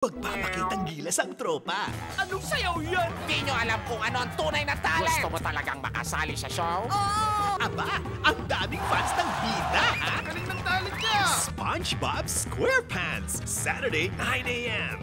Magpapakitang gilas ang tropa. Anong sayaw yan? Di nyo alam kung ano ang tunay na talent. Gusto mo talagang makasali sa show? Oo! Aba, ang daming fans ng bida, ha? Galing ng talent niya! SpongeBob SquarePants, Saturday, 9 a.m.